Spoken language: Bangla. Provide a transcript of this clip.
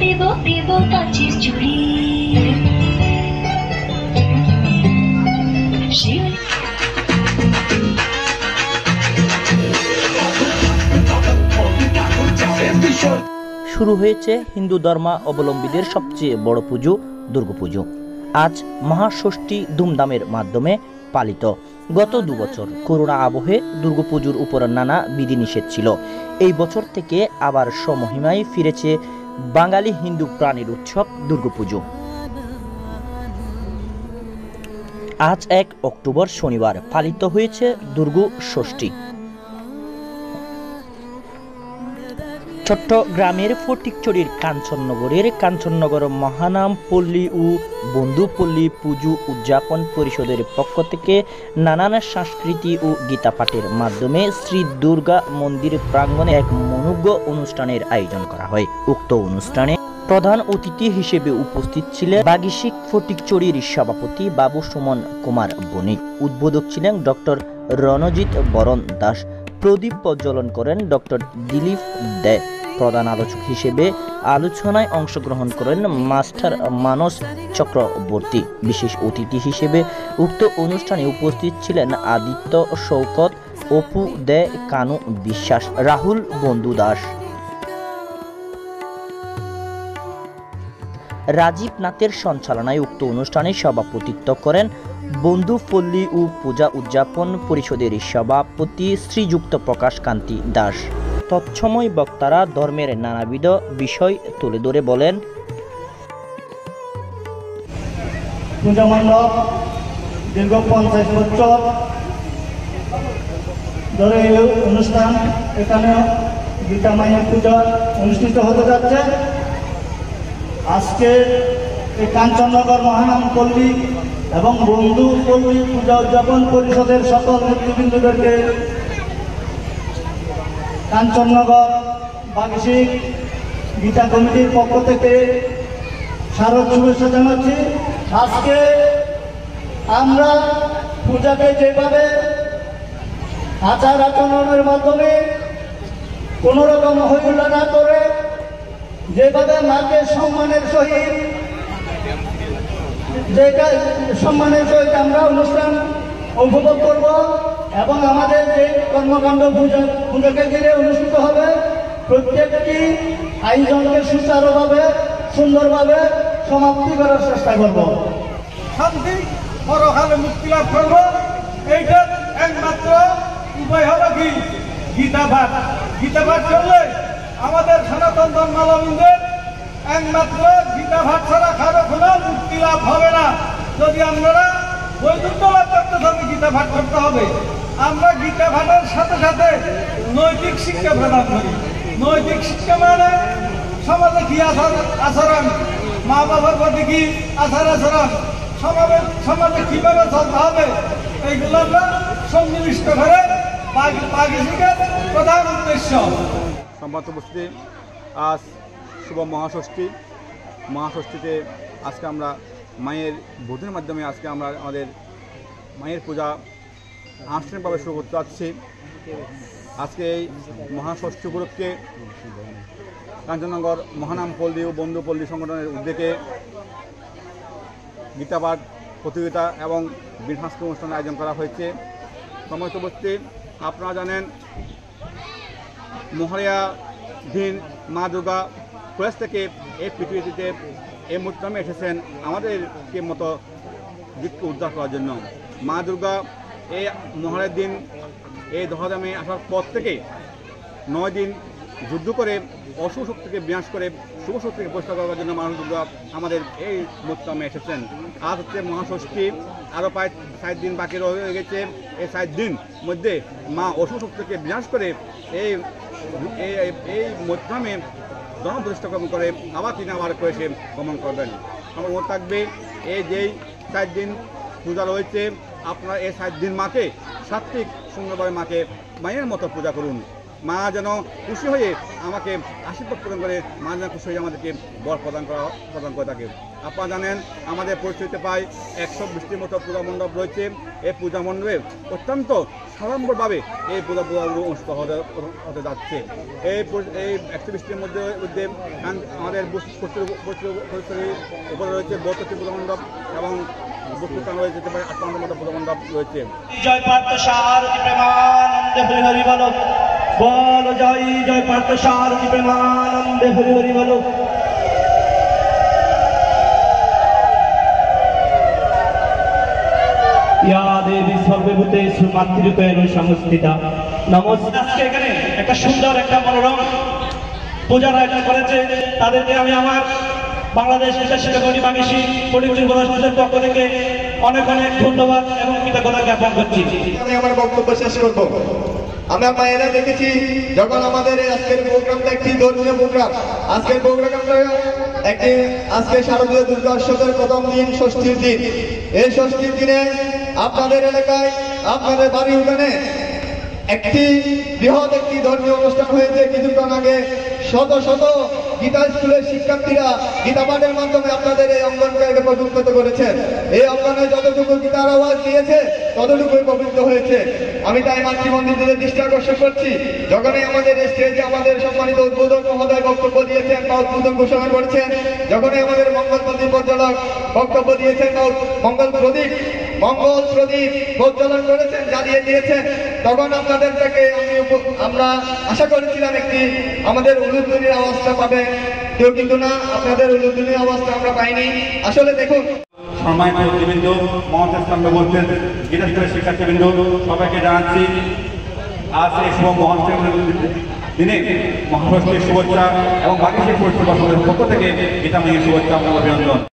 দেব দেব কাঁচের চুড়ি শিউলি শুরু হয়েছে হিন্দু ধর্মাবলম্বীদের সবচেয়ে বড় পুজো দুর্গাপুজো আজ মহাষষ্ঠী ধুমধামের মাধ্যমে পালিত। গত দুবছর করোনা আবহে দুর্গাপুজোর উপর নানা বিধিনিষেধ ছিল। এই বছর থেকে আবার সমহিমায় ফিরেছে বাঙালি হিন্দু প্রাণীর উৎসব দুর্গাপুজো। আজ এক অক্টোবর শনিবার পালিত হয়েছে দুর্গ ষষ্ঠী। চট্টগ্রামের ফটিকচুরির কাঞ্চননগরের কাঞ্চননগর মহানাম পল্লী ও বন্ধুপল্লী পুজো উদযাপন পরিষদের পক্ষ থেকে নানান সংস্কৃতি ও গীতাপাঠের মাধ্যমে শ্রী দুর্গা মন্দির প্রাঙ্গণে এক মনোজ্ঞ অনুষ্ঠানের আয়োজন করা হয়। উক্ত অনুষ্ঠানে প্রধান অতিথি হিসেবে উপস্থিত ছিলেন বাগিশিক ফটিকচুরির সভাপতি বাবু সুমন কুমার বণিক উদ্বোধক ছিলেন ডক্টর রণজিৎ বরণ দাস। প্রদীপ প্রজ্বলন করেন ডক্টর দিলীপ দে। প্রধান আলোচক হিসেবে আলোচনায় অংশগ্রহণ করেন মাস্টার মানস চক্রবর্তী। বিশেষ অতিথি হিসেবে উক্ত অনুষ্ঠানে উপস্থিত ছিলেন আদিত্য শৌকত, অপু দে কানু বিশ্বাস, রাহুল বন্ধু দাস। রাজীব নাথের সঞ্চালনায় উক্ত অনুষ্ঠানে সভাপতিত্ব করেন বন্ধুপল্লী ও পূজা উদযাপন পরিষদের সভাপতি শ্রীযুক্ত প্রকাশ কান্তি দাস। তৎসময় বক্তারা ধর্মের নানাবিধ বিষয় তুলে ধরে বলেন। পূজা মণ্ডপ, দীর্ঘ পঞ্চাশ বছর ধরে এই অনুষ্ঠান। এখানে গীতা মায়ের পূজা অনুষ্ঠিত হতে যাচ্ছে। আজকে এই কাঞ্চননগর মহানাম পল্লী এবং বন্ধু পল্লী পূজা উদযাপন পরিষদের সকল নেতৃবৃন্দদেরকে কাঞ্চননগর বাগিশিক গীতা কমিটির পক্ষ থেকে শারদ শুভেচ্ছা জানাচ্ছি। আজকে আমরা পূজাকে যেভাবে আচার আচরণের মাধ্যমে কোনো রকম হইহুল্লা না করে, যেভাবে মাকে সম্মানের সহিত যে কা- সম্মানের সহিত আমরা অনুষ্ঠান উপভোগ করব এবং আমাদের যে কর্মকাণ্ড পূজা, পূজাকে ঘিরে অনুষ্ঠিত হবে, প্রত্যেকটি আয়োজনকে সুচারুভাবে, সুন্দরভাবে সমাপ্তি করার চেষ্টা করব। শান্তি পরকালে মুক্তি লাভ করব। এইটা একমাত্র উপায় হলো কি? গীতা পাঠ। গীতা পাঠ করলে আমাদের সনাতন ধর্মাবলম্বীদের একমাত্র গীতা পাঠ ছাড়া কারও কোনো মুক্তি লাভ হবে না। যদি আমরা লাভ করতে গীতা পাঠ করতে হবে। আমরা গীতা পাঠের সাথে সাথে নৈতিক শিক্ষা প্রদান করি। নৈতিক শিক্ষা মানে সমাজে কি আচার আচরণ? মা বাবার প্রতি কি আচার আচরণ? সমাজে সমাজে কীভাবে চলতে হবে? এইগুলো আমরা সন্নিবিষ্ট করে প্রধান উদ্দেশ্য। সম্মানিত উপস্থিতি, আজ শুভ মহাষষ্ঠী। মহাষষ্ঠীতে আজকে আমরা মায়ের বোধের মাধ্যমে আজকে আমরা আমাদের মায়ের পূজা আনুষ্ঠানিকভাবে শুরু করতে যাচ্ছি। আজকে এই মহাষষ্ঠী উপলক্ষে কাঞ্চননগর মহানাম পল্লী ও বন্ধুপল্লী সংগঠনের উদ্যোগে গীতাপাঠ প্রতিযোগিতা এবং বীর সাংস্কৃতিক অনুষ্ঠানের আয়োজন করা হয়েছে। উপস্থিত, আপনারা জানেন মহারিয়া দিন মা দুর্গা প্রয়াস থেকে এই পৃথিবীতে এই মুহূর্তে এসেছেন আমাদেরকে মতো দিককে উদ্ধার করার জন্য। মা দুর্গা, এই মহারের দিন, এই দহদামে আসার পর থেকে নয় দিন যুদ্ধ করে, অশুভ শক্তিকে বিনাশ করে, শুভ শক্তিকে পরিষ্কার করার জন্য মা দুর্গা আমাদের এই মুহূর্তে এসেছেন। আজ হচ্ছে মহাষষ্ঠী, আরও প্রায় ষাট দিন বাকি রয়ে গেছে। এই ষাট দিন মধ্যে মা অশুভ শক্তিকে বিনাশ করে এই এই এই গ্রহণ করে আবার তিনি আবার করে সে গমন করবেন। আমার মনে থাকবে, এই যেই চার দিন পূজা রয়েছে, আপনারা এই সাত দিন মাকে সাত্বিক সুন্দরভাবে মাকে মায়ের মতো পূজা করুন। মা যেন খুশি হয়ে আমাকে আশীর্বাদ প্রদান করে, মা যেন খুশি হয়ে আমাদেরকে বর প্রদান করা, প্রদান করে থাকে। আপনারা জানেন, আমাদের পরিস্থিতিতে প্রায় একশো বৃষ্টির মতো পূজা মণ্ডপ রয়েছে। এই পূজা মণ্ডপে অত্যন্ত সাড়ম্বরভাবে এই পূজা পূজা অনুষ্ঠিত হতে হতে যাচ্ছে। এই এই একশো বৃষ্টির মধ্যে মধ্যে আমাদের উপরে রয়েছে বত্রিশটি পূজা মণ্ডপ এবং বস্তুস্থান প্রায় আটটার মতো পূজা মণ্ডপ রয়েছে। জয় পার্থ প্রেমানন্দে হরি হরি বলো। বল জয় জয় পার্থ সারথি প্রেমানন্দে হরি হরি বলো দেবী সর্বভূতেষু মাতৃত্বেন সংস্থিতা। নমস্কার। এখানে একটা সুন্দর একটা মনোরম পূজার আয়োজন করেছে। তাদেরকে আমি আমার বাংলাদেশ বিশেষ গণি বাগিসি পরিচয় প্রশাসনের পক্ষ থেকে অনেক অনেক ধন্যবাদ এবং কৃতজ্ঞতা জ্ঞাপন করছি। আমি আমার বক্তব্য শেষ করব। আমরা মায়েরা দেখেছি যখন আমাদের আজকের প্রোগ্রামটা একটি ধর্মীয় প্রোগ্রাম। আজকের প্রোগ্রামটা একটি আজকে শারদীয় দুর্গা উৎসবের প্রথম দিন, ষষ্ঠীর দিন। এই ষষ্ঠীর দিনে আপনাদের এলাকায়, আপনাদের বাড়ি উঠানে একটি বৃহৎ একটি ধর্মীয় অনুষ্ঠান হয়েছে। কিছুক্ষণ আগে শত শত গীতা স্কুলের শিক্ষার্থীরা গীতা পাঠের মাধ্যমে আপনাদের এই অঙ্গনকে প্রযুক্ত করেছেন। এই অঙ্গনে যতটুকু গীতার আওয়াজ দিয়েছে, ততটুকুই পবিত্র হয়েছে। আমি তাই মাতৃমন্দিরদের দৃষ্টি আকর্ষণ করছি। যখনই আমাদের স্টেজে আমাদের সম্মানিত উদ্বোধক মহোদয় বক্তব্য দিয়েছেন বা উদ্বোধন ঘোষণা করেছেন, যখনই আমাদের মঙ্গলপন্থী পরিচালক বক্তব্য দিয়েছেন মঙ্গল প্রদীপ মঙ্গল প্রদীপ প্রজ্বলন করেছেন, জ্বালিয়ে দিয়েছেন তখন আপনাদের থেকে আমি আমরা আশা করেছিলাম একটি আমাদের উলুধ্বনির আওয়াজটা পাবে। কেউ কিন্তু না, আপনাদের উলুধ্বনির আওয়াজটা আমরা পাইনি। আসলে দেখুন। সম্মানিত অতিবৃন্দ মহাত্মা স্তম্ভ বলছেন গীতাস্কুলের শিক্ষার্থীবৃন্দ, সবাইকে জানাচ্ছি, আজ এই শুভ দিনে মহাষষ্ঠীর শুভেচ্ছা এবং বাকি সেই পক্ষ থেকে গীতা শুভেচ্ছা অভিনন্দন।